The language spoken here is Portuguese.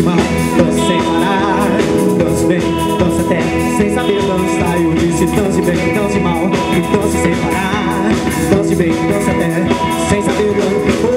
cima, dança sem parar Dança bem, dança até sem saber dançar. Eu disse dance bem, dance mal e dance sem parar. Dance bem, dança até sem saber dançar.